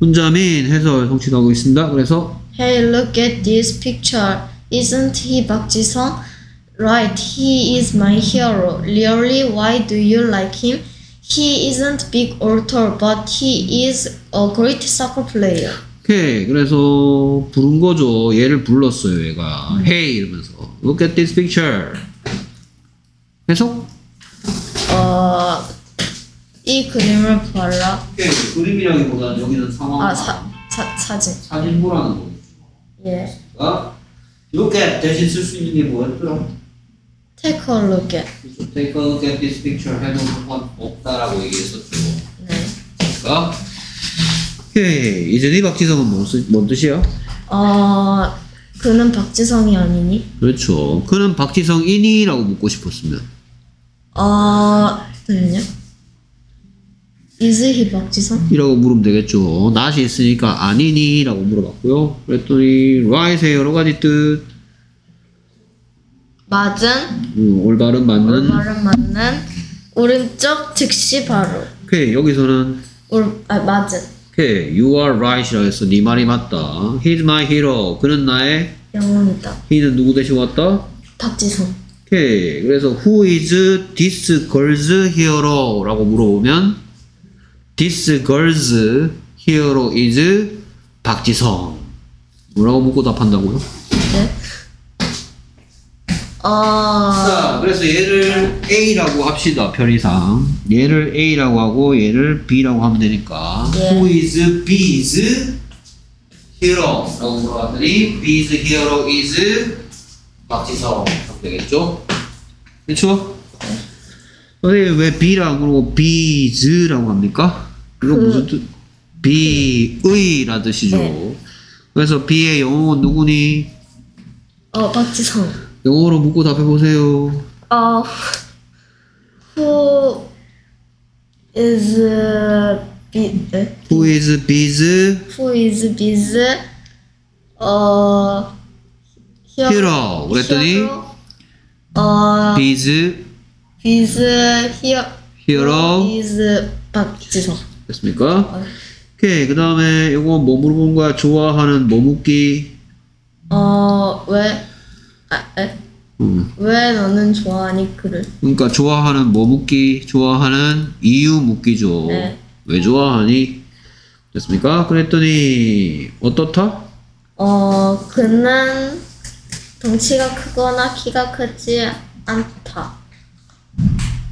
훈자민 해설 성취하고 있습니다. 그래서 Hey, look at this picture. Isn't he Ji-sung? Right, he is my hero. Really, why do you like him? He isn't big or tall, but he is a great soccer player. 오케이 그래서 부른 거죠. 얘를 불렀어요. 얘가 Hey 이러면서 Look at this picture. 해석? 어, 이 그림을 봐라. 오케이 그림이라기보다는 여기는 상황 아, 사, 사, 사진. 사진 보라는 거죠. 예. 어? At 대신 쓸 수 있는 게 뭐였더라? Take a look at. 그래서 Take a look at this picture 해놓은 건 없다라고 얘기했었죠. 네. 자, 오케이 이제 박지성은 뭔, 쓰- 뭔 뜻이야? 어, 그는 박지성이 아니니? 그렇죠. 그는 박지성이니라고 묻고 싶었으면 어, 잠깐만요. Is he 박지성? 이라고 물으면 되겠죠. 낫이 있으니까 아니니 라고 물어봤고요. 그랬더니 right의 여러 가지 뜻 맞은, 음, 올바른 맞는 올바른 맞는, 오른쪽 즉시 바로. 오케이 여기서는 올, 아, 맞은. 오케이 you are right이라고 해서 네 말이 맞다. He's my hero. 그는 나의 영혼이다. he는 누구 대신 왔다? 박지성. 오케이 그래서 who is this girl's hero라고 물어보면 this girl's hero is 박지성 뭐라고 묻고 답한다고요? 네. 어, 자 그래서 얘를 A라고 합시다 편의상 얘를 A라고 하고 얘를 B라고 하면 되니까 예. who is B's hero라고 물어봤더니 B's hero is 박지성 되겠죠? 그렇죠? 선생님 왜 B라고 그러고 B's라고 합니까? 이거 그- 무슨 뜻? B의라 뜻이죠. 네. 그래서 B의 영어는 누구니? 어, 박지성. 영어로 묻고 답해 보세요. 어, who is B, 에? Who is B's who is biz, 어, hero, hero? 그랬더니 hero, 어, B's biz, hero, hero is 박지성. 됐습니까? 오케이 그 다음에 이거 뭐 물어본 거야? 좋아하는 뭐 묻기? 어, 왜, 아, 에? 음. 왜 너는 좋아하니 그를? 그러니까 좋아하는 뭐 묻기? 좋아하는 이유 묻기죠. 네. 왜 좋아하니? 됐습니까? 그랬더니 어떻다? 어, 그는 덩치가 크거나 키가 크지 않다.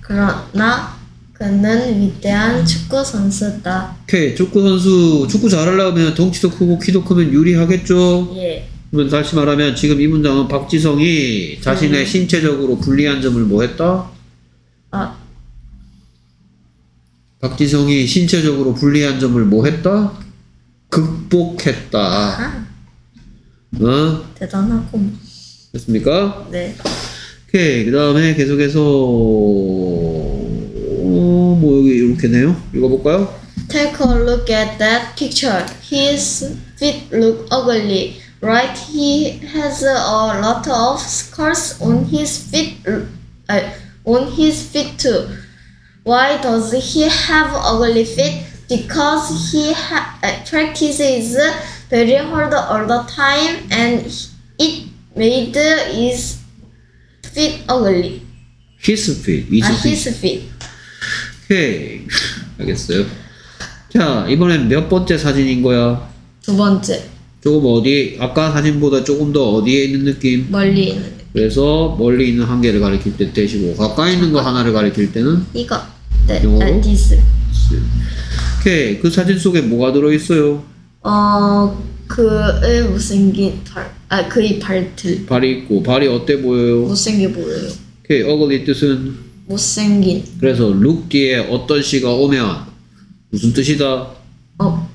그러나 그는 위대한 축구 선수다. 오케이 축구 선수 축구 잘하려면 덩치도 크고 키도 크면 유리하겠죠. 예. 그러면 다시 말하면 지금 이 문장은 박지성이 자신의 신체적으로 불리한 점을 뭐 했다? 아, 박지성이 신체적으로 불리한 점을 뭐 했다? 극복했다. 아, 어? 대단하고. 됐습니까? 네. 오케이. 그 다음에 계속해서, 어, 뭐 여기 이렇게네요. 읽어볼까요? Take a look at that picture. His feet look ugly, right? He has a lot of scars on his feet, uh, on his feet too. Why does he have ugly feet? Because he ha- uh, practices very hard all the time, and it made his feet ugly. His feet. His 아, feet. his feet. 오케이. 알겠어요. 자, 이번엔 몇 번째 사진인 거야? 두 번째, 조금 어디, 아까 사진보다 조금 더 어디에 있는 느낌? 멀리 있는 그래서 멀리 있는 한 개를 가리킬 때 대시고, 가까이 있는 거 하나를 가리킬 때는 이거. 네? 아, this. 오케이. 그 사진 속에 뭐가 들어있어요? 어, 그의 못생긴 발, 아, 그의 발틀. 발이 있고, 발이 어때 보여요? 못생겨 보여요. 오케이. ugly 뜻은 못생긴. 그래서 look 뒤에 어떤 시가 오면 무슨 뜻이다? 어,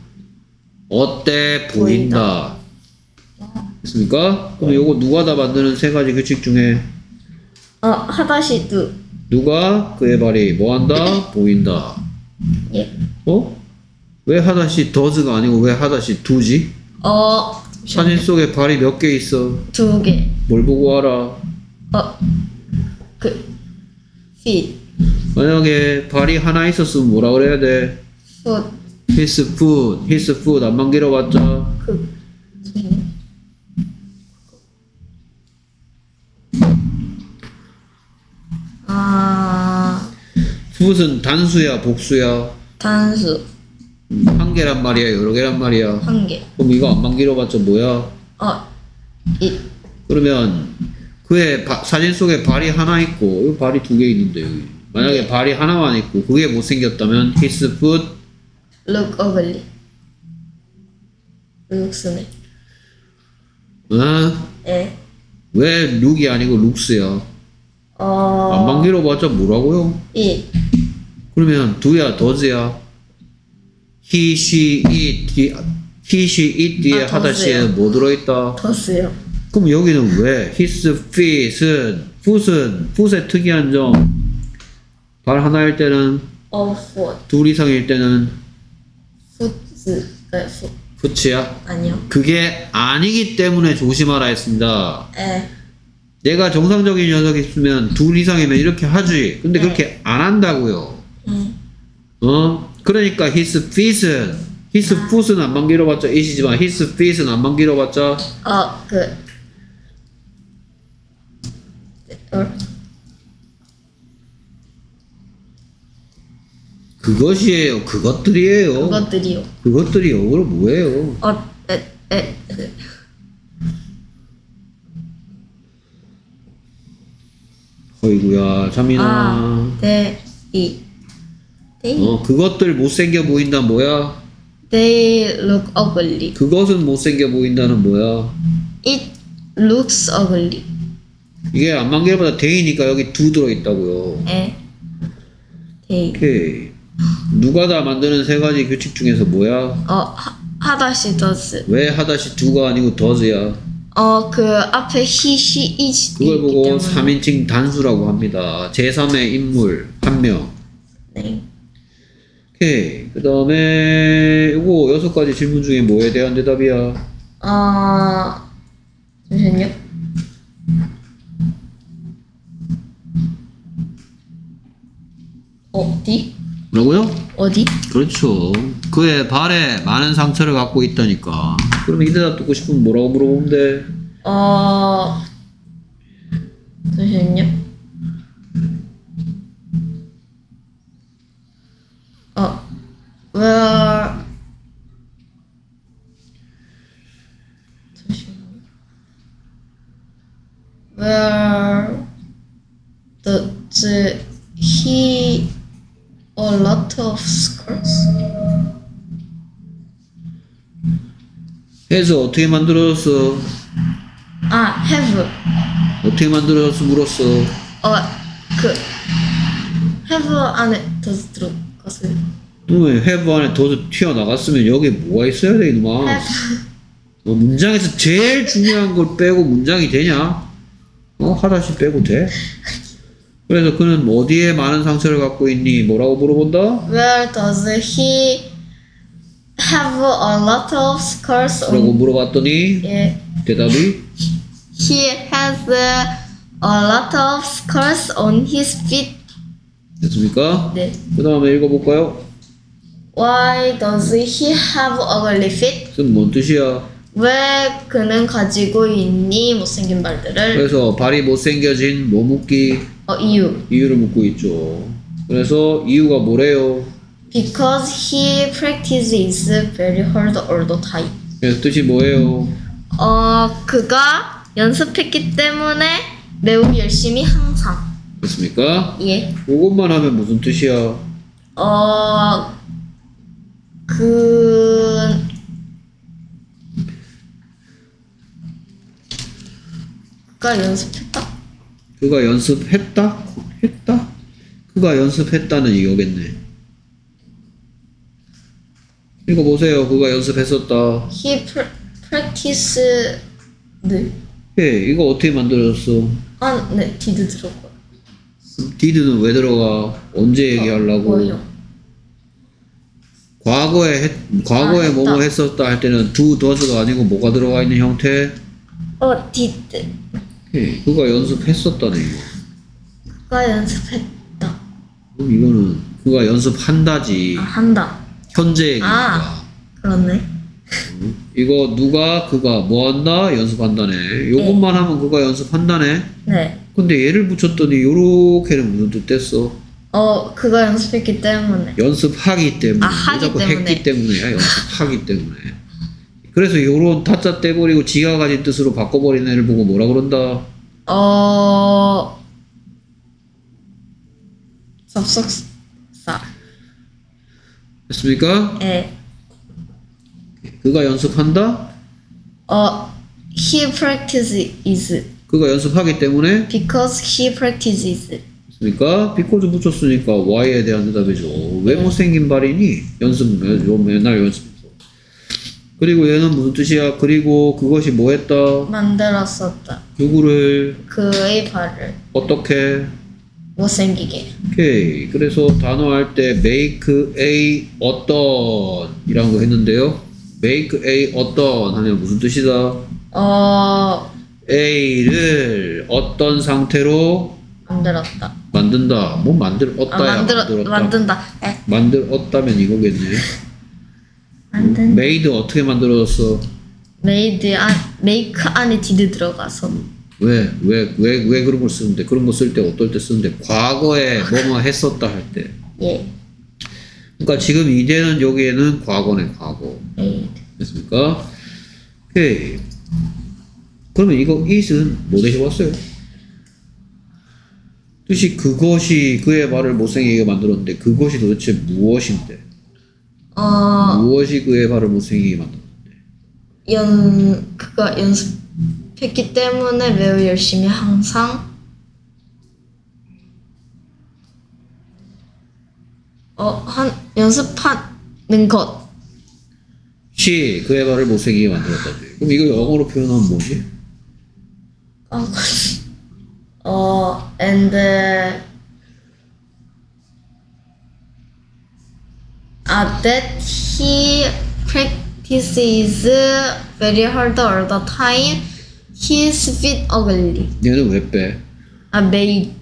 어때 보인다. 됐습니까? 그럼 요거 누가 다 만드는 세 가지 규칙 중에 어, 하다시 두. 누가 그의 발이 뭐 한다? 보인다. 예. 어? 왜 하다시 더즈가 아니고 왜 하다시 두지? 어, 사진 속에 발이 몇 개 있어? 두 개. 뭘 보고 알아? 어, 그, feet, 만약에 발이 하나 있었으면 뭐라 그래야 돼? foot, his food, his food 안만 길어봤자 그. 아 food은 단수야, 복수야, 단수 음, 한 개란 말이야, 여러 개란 말이야. 한 개. 그럼 이거 안만 길어봤자 뭐야? 어 이 그러면 그의 바- 사진 속에 발이 하나 있고 여기 발이 두 개 있는데 여기 만약에 발이 하나만 있고 그게 못생겼다면 his foot look ugly. 룩스네. 어? 예. 왜 룩이 아니고 룩스야? 어. 안만 길어봤자 뭐라고요? 이 그러면 두야 더즈야 he, she, it 뒤- he, she, it 뒤에 아, 하다시에. 뭐 들어있다? 더스요. 그럼 여기는 왜 his feet은 foot은 foot의 특이한 점 발 하나일 때는 어 foot. 둘 이상일 때는 foot. 네 foot. foot야 아니요. 그게 아니기 때문에 조심하라 했습니다 에. 내가 정상적인 녀석이 있으면 둘 이상이면 이렇게 하지 근데 네. 그렇게 안 한다고요 음. 어? 그러니까 his feet은 his foot은 안만 길어봤자 it이지만 his feet은 안만 길어봤자 어 그 어, 그것이에요. 그것들이에요. 그것들이요. 그것들이 영어로 뭐예요? 어, 에, 에, 그, 어이구야 잠이나. 아, 네, 이, they, 어 그것들 못생겨 보인다 뭐야? They look ugly. 그것은 못생겨 보인다는 뭐야? It looks ugly. 이게 안만 길어봤자 대이니까 여기 두 들어있다고요 에, they, 오케이 누가 다 만드는 세 가지 규칙 중에서 뭐야 어, 하, 하다시 does. 왜 하다시 두가 아니고 더즈야 어, 그 앞에 he, she, it 그걸 보고 때문에. 3인칭 단수라고 합니다. 제3의 인물 한 명. 네. 오케이. 그 다음에 이거 여섯 가지 질문 중에 뭐에 대한 대답이야? 어, 잠시만요. 뭐라고요? 어디? 그렇죠. 그의 발에 많은 상처를 갖고 있다니까. 그러면 이 대답 듣고 싶으면 뭐라고 물어보면 돼? 어, 잠시만요. 어, where, 잠시만요. Where 해서 어떻게 만들어졌어? 아, have. 어떻게 만들어졌어? 물었어. 어, 그 have 안에 does 들어갔어요. 왜 have 안에 더 튀어나갔으면 여기 뭐가 있어야 돼, 이놈아? have 어, 문장에서 제일 중요한 걸 빼고 문장이 되냐? 어, 하다시 빼고 돼? 그래서 그는 어디에 많은 상처를 갖고 있니? 뭐라고 물어본다? where does he have a lot of scars 라고 on? 물어봤더니 예, 대답이 he has a lot of scars on his feet. 됐습니까? 네. 그 다음에 읽어볼까요? Why does he have ugly feet? 그건 뭔 뜻이야? 왜 그는 가지고 있니 못생긴 발들을? 그래서 발이 못생겨진 뭐 묻기 어, 이유. 이유를 묻고 있죠. 그래서 이유가 뭐래요? Because he practices very hard all the time. 그래서 뜻이 뭐예요? 어, 그가 연습했기 때문에 매우 열심히 항상. 됐습니까? 예. 그것만 하면 무슨 뜻이야? 어, 그, 그가 연습했다? 그가 연습했다? 했다? 그가 연습했다는 이거겠네. 읽어보세요. 그가 연습했었다. He pr- practiced. 네. 예, 이거 어떻게 만들어졌어? 아, 네, did 들어가요. did는 왜 들어가? 언제 얘기하려고? 뭐요? 과거에 했, 과거에 아, 뭐뭐 했다. 했었다 할 때는 do, does가 아니고 뭐가 들어가 있는 형태? 어, did. 예, 그가 연습했었다네 이거. 그가 연습했다. 그럼 이거는 그가 연습한다지. 아, 한다. 현재 얘기니까. 아. 그렇네. 이거 누가 그가 뭐 한다 연습한다네. 요것만 하면 그가 연습한다네. 네. 근데 얘를 붙였더니 요렇게는 무슨 뜻 됐어? 어, 그거 연습했기 때문에. 연습하기 때문에. 아, 하기 왜 자꾸 때문에. 했기 때문에야 연습하기 때문에. 그래서 요런 타짜 떼버리고 지가 가진 뜻으로 바꿔버린 애를 보고 뭐라 그런다? 어, 접속사. 됐습니까? 예. 그가 연습한다? 어, he practices 그가 연습하기 때문에 because he practices. 됐습니까? 비코즈 붙였으니까 Y에 대한 대답이죠. 왜 못생긴 발이니? 연습, 요 맨날 연습해서. 그리고 얘는 무슨 뜻이야? 그리고 그것이 뭐 했다? 만들었었다. 누구를 그의 발을 어떻게? 못생기게. 오케이. 그래서 단어 할 때 make a 어떤 이라는 거 했는데요. make a 어떤 하면 무슨 뜻이다? 어, a를 어떤 상태로 만들었다. 만든다. 뭐 만들 아, 만들어, 만들었다. 만든다. 에, 만들었다면 이거겠네. 만든. made 어떻게 만들어졌어? made 안, make 안에 did 들어가서. 왜, 왜, 왜, 왜 그런 걸 쓰는데? 그런 거 쓸 때 어떨 때 쓰는데? 과거에 뭐뭐 했었다 할 때. 예, 그러니까 지금 이제는 여기에는 과거네, 과거. made. 됐습니까? 오케이. 그러면 이거 it은 뭐 왔어요? 뜻이 그것이 그의 말을 못생기게 만들었는데 그것이 도대체 무엇인데? 어, 무엇이 그의 말을 못생기게 만들었는데? 연, 그가 연습 했기 때문에 매우 열심히 항상 어, 한, 연습하는 것. 시 그의 말을 못생기게 만들었다지. 그럼 이거 영어로 표현하면 뭐지? 어, 어, and, 아, that he practices very hard all the time. His feet ugly. 얘는 왜 빼? 아, made.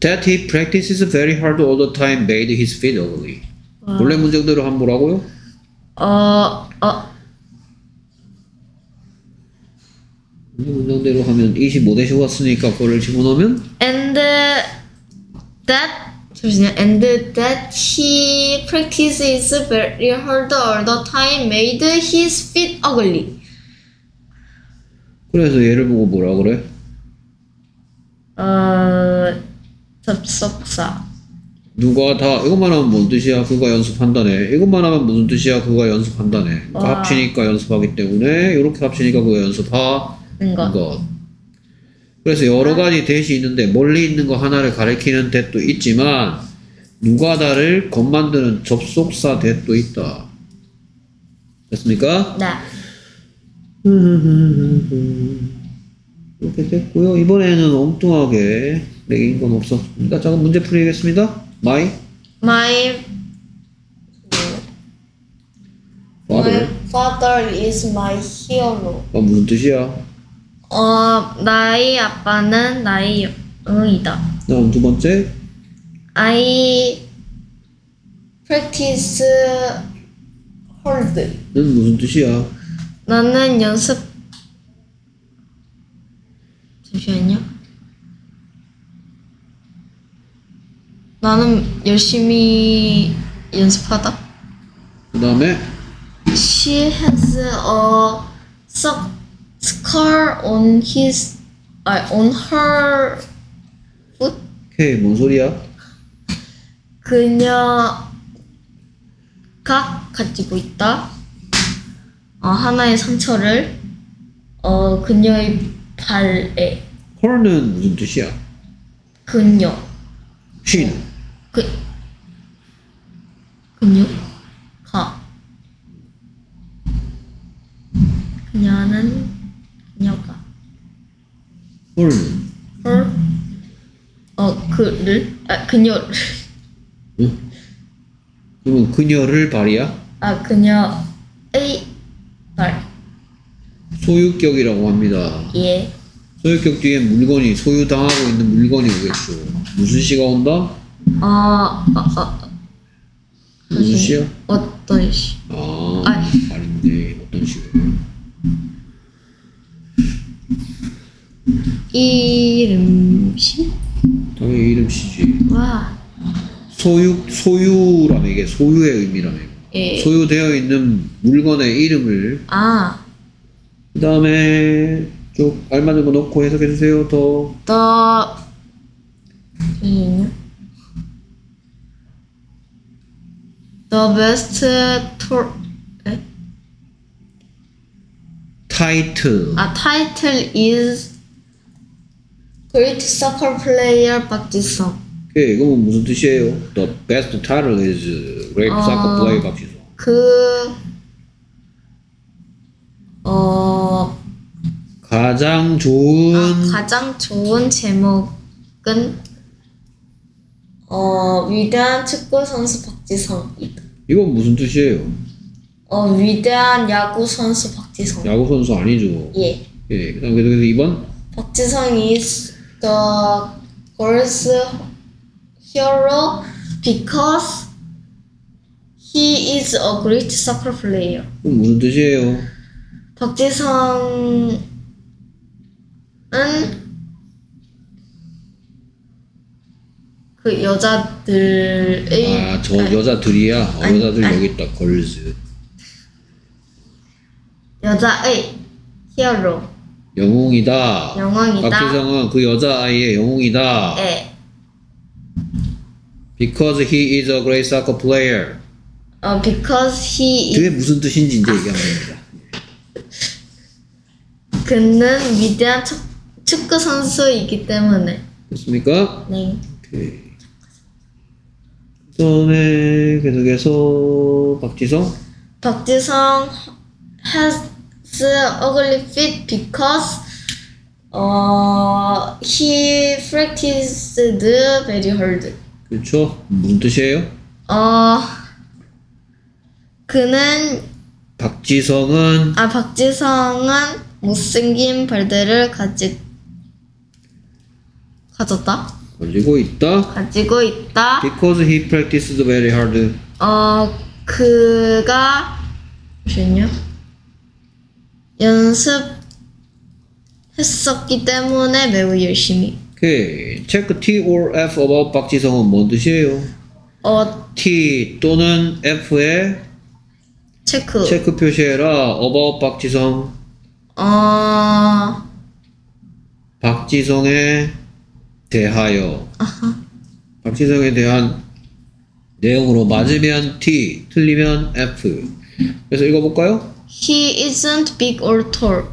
That he practices very hard all the time made his feet ugly. 원래 문장대로 하면 뭐라고요? 어, 어, 문장대로 하면 25대시 왔으니까 그거를 집어넣으면 and that, 잠시만요. and that he practices very hard all the time made his feet ugly. 그래서 얘를 보고 뭐라 그래? 어, 접속사. 누가 다 이것만 하면 뭔 뜻이야? 그가 연습한다네. 이것만 하면 무슨 뜻이야? 그가 연습한다네. 그러니까 와. 합치니까 연습하기 때문에 이렇게 합치니까 그가 연습하는 는 거. 것. 그래서 여러 가지 대시 있는데 멀리 있는 거 하나를 가리키는 대도 있지만 누가 다를 것 만드는 접속사 대도 있다. 됐습니까? 네. 이렇게 됐고요. 이번에는 엉뚱하게 내긴 건 없었습니다. 자, 그럼 문제 풀이겠습니다. My My, father. my father is my hero. 가 무슨 뜻이야? 어, 나의 아빠는 나의 영웅이다. 다음 두 번째. I practice hard. 는 무슨 뜻이야? 나는 연습 잠시만요. 나는 열심히 연습하다. 그 다음에 She has a scar on his, 아, on her foot. K 뭔 소리야? 그녀가 가지고 있다. 어, 하나의 상처를 어, 그녀의 발에. her는 무슨 뜻이야? 그녀. she는 그 그녀 가. 그녀는 그녀가. her는 her 어 그를? 아 그녀를. 응? 그러면 그녀를 발이야? 아 그녀의 발 소유격이라고 합니다. 예. 소유격 뒤에 물건이 소유당하고 있는 물건이 오겠죠. 무슨 시가 온다? 어, 어, 어, 무슨 시야? 어떤 시? 아, 아. 아닌데 어떤 식으로? 이름 시? 당연히 이름 시지. 와. 소유 소유라며 이게 소유의 의미라며. 예. 소유되어 있는 물건의 이름을 아. 그 다음에 쭉 알맞은 거 넣고 해석해 주세요. 더 The 잠시만요. The best tour 에? 타이틀. 아 title is Great Soccer Player 박지성. 이거 뭐 무슨 뜻이에요? The best title is Great 어. Soccer Player 박지성. 그 어, 가장 좋은 아, 가장 좋은 제목은 어, 위대한 축구 선수 박지성이다. 이건 무슨 뜻이에요? 어, 위대한 야구 선수 박지성. 야구 선수 아니죠. 예. 예, 그다음 계속해서 2번 박지성 is the girl's hero because he is a great soccer player. 그건 무슨 뜻이에요? 박지성은 그 여자들의 아, 저 여자들이야. 어, 아니, 여자들 아니. 여기 있다. 걸즈. 여자의 히어로 영웅이다. 영웅이다. 박지성은 그 여자아이의 영웅이다. 예. Because he is a great soccer player. 어, because he 그게 무슨 뜻인지 이제 얘기하면 됩니다. 그는 위대한 축, 축구 선수이기 때문에 됐습니까? 네. 오케이. 그다음에 계속해서 박지성. 박지성 has ugly feet because 어, he practiced very hard. 그렇죠? 무슨 뜻이에요? 어, 그는 박지성은 아 박지성은 못생긴 발들을 가지 가졌다 가지고 있다. 가지고 있다. Because he practiced very hard. 어 그가 잠시만요 연습했었기 때문에 매우 열심히 오케이. 체크 T or F about 박지성은 뭔 뜻이에요? 어 T 또는 F에 체크 체크 표시해라. about 박지성. 어 박지성에 대하여. 박지성에 대한 내용으로 맞으면 T, 틀리면 F. 그래서 읽어볼까요? he isn't big or tall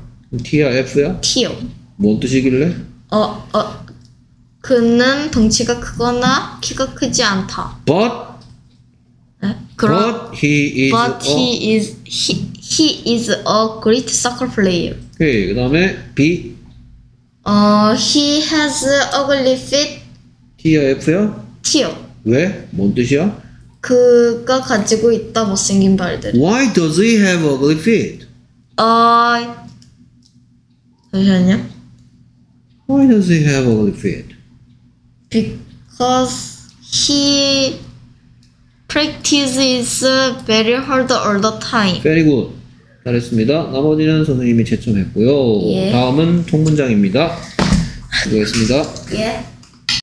T야 F야? 티어 뭔 뜻이길래? 어 어 그는 덩치가 크거나 키가 크지 않다. But, 에? 그럼 but he is but a he is he, he is a great soccer player. 오케이. 그 다음에 B, 어 he has ugly feet. F야? 티어 왜? 뭔 뜻이야? 그가 가지고 있다 못생긴 발들. Why does he have ugly feet? 어 잠시만요. Why does he have ugly feet? Because he practices very hard all the time. Very good. 잘했습니다. 나머지는 선생님이 채점했고요. 예. 다음은 통문장입니다. 수고했습니다. 예.